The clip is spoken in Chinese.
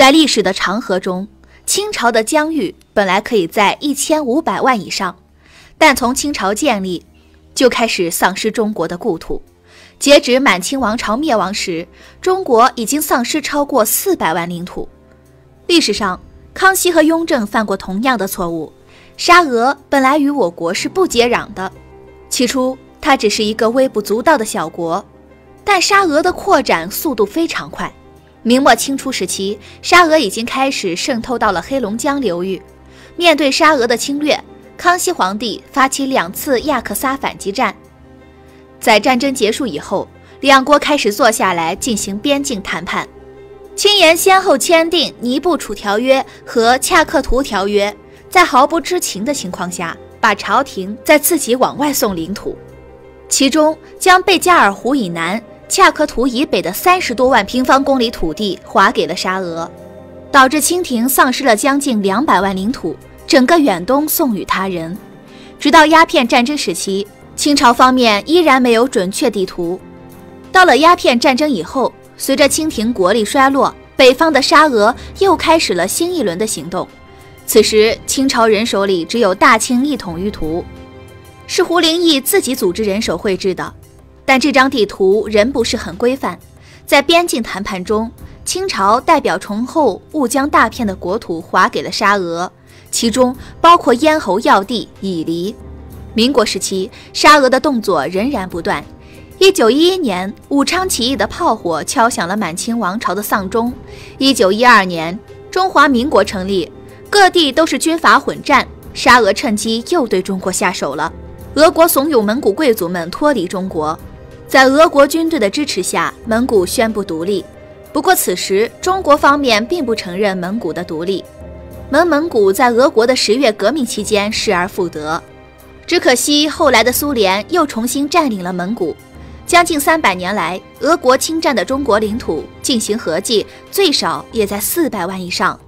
在历史的长河中，清朝的疆域本来可以在一千五百万以上，但从清朝建立就开始丧失中国的故土。截止满清王朝灭亡时，中国已经丧失超过四百万领土。历史上，康熙和雍正犯过同样的错误。沙俄本来与我国是不接壤的，起初它只是一个微不足道的小国，但沙俄的扩展速度非常快。明末清初时期，沙俄已经开始渗透到了黑龙江流域。面对沙俄的侵略，康熙皇帝发起两次亚克萨反击战。在战争结束以后，两国开始坐下来进行边境谈判。清廷先后签订《尼布楚条约》和《恰克图条约》，在毫不知情的情况下，把朝廷在自己往外送领土，其中将贝加尔湖以南、恰克图以北的三十多万平方公里土地划给了沙俄，导致清廷丧失了将近两百万领土，整个远东送与他人。直到鸦片战争时期。清朝方面依然没有准确地图。到了鸦片战争以后，随着清廷国力衰落，北方的沙俄又开始了新一轮的行动。此时，清朝人手里只有《大清一统舆图》，是胡林翼自己组织人手绘制的，但这张地图仍不是很规范。在边境谈判中，清朝代表崇厚误将大片的国土划给了沙俄，其中包括咽喉要地以黎。民国时期，沙俄的动作仍然不断。一九一一年，武昌起义的炮火敲响了满清王朝的丧钟。一九一二年，中华民国成立，各地都是军阀混战，沙俄趁机又对中国下手了。俄国怂恿蒙古贵族们脱离中国，在俄国军队的支持下，蒙古宣布独立。不过，此时中国方面并不承认蒙古的独立。蒙蒙古在俄国的十月革命期间失而复得。只可惜，后来的苏联又重新占领了蒙古。将近三百年来，俄国侵占的中国领土，进行合计最少也在四百万以上。